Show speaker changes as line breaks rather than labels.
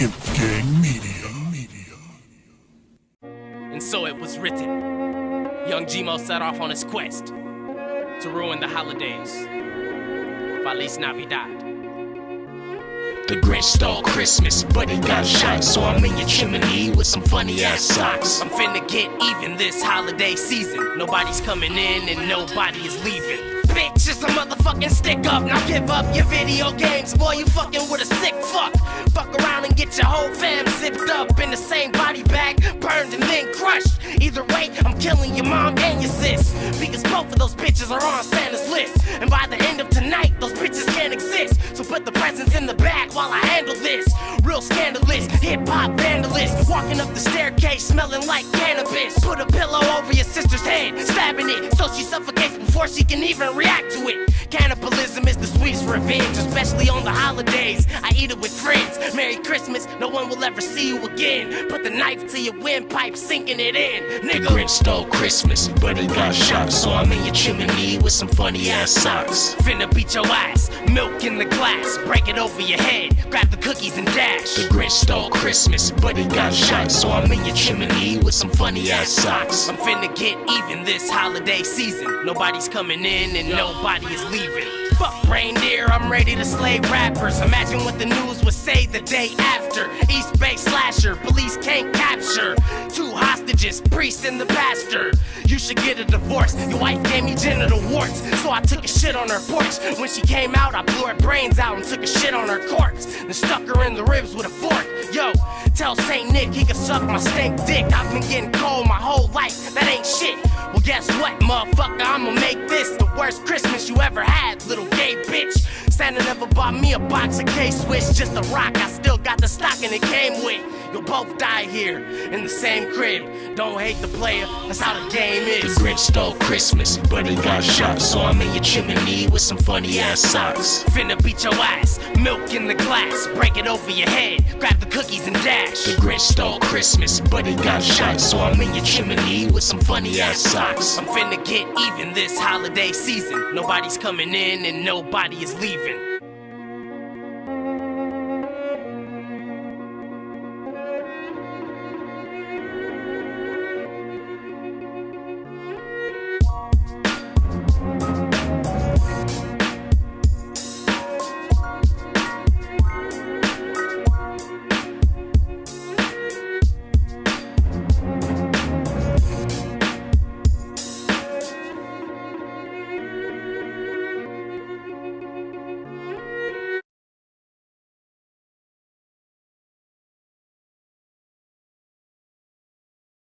Inf Gang Media. Media.
And so it was written. Young Gmo set off on his quest to ruin the holidays. Feliz Navidad.
The Grinch stole Christmas, but he got shot. So I'm in your chimney with some funny ass socks.
I'm finna get even this holiday season. Nobody's coming in and nobody is leaving. Bitch, it's a motherfucking stick up. Now give up your video games, boy. You fucking with a sick fuck. Fuck around and get your whole fam zipped up in the same body bag, burned and then crushed. Either way, I'm killing your mom and your sis. Because both of those bitches are on Santa's list. And by the end of tonight, those bitches can't exist. So put the presents in the bag while I handle this. Real scandalous, hip hop vandalist. Walking up the staircase smelling like cannabis. Put a pillow over your sister's head, stabbing it so she suffocates before she can even react to it. Cannibalism is the sweetest revenge, especially on the holidays. I eat it with friends. Merry Christmas, no one will ever see you again. Put the knife to your windpipe, sinking it in,
The. Grinch stole Christmas, but he got shot. So I'm in your chimney with some funny ass socks.
Finna beat your ass, milk in the glass, break it over your head, grab the cookies and dash.
The Grinch stole Christmas, but he got shot. So I'm in your chimney with some funny ass socks.
I'm finna get even this holiday season. Nobody's coming in and nobody is leaving. Fuck reindeer, Ready to slay rappers. Imagine what the news would say the day after. East Bay slasher, police can't capture. Two hostages, priest and the pastor. You should get a divorce. Your wife gave me genital warts, so I took a shit on her porch. When she came out, I blew her brains out and took a shit on her corpse. Then stuck her in the ribs with a fork. Yo, tell Saint Nick he can suck my stink dick. I've been getting cold my whole life, that ain't shit. Well, guess what, motherfucker? I'ma make this the worst Christmas you ever had, little gay. Santa never bought me a box of K Swiss, just a rock. I still got the stocking it came with. You'll both die here in the same crib. Don't hate the player, that's how the game is. The.
Grinch stole Christmas, but he got shot. So I'm in your chimney with some funny ass socks.
Finna beat your ass, milk in the glass, break it over your head, grab the cookies and dash.
The Grinch stole Christmas, but he got shot. So I'm in your chimney with some funny ass socks.
I'm finna get even this holiday season. Nobody's coming in and nobody is leaving.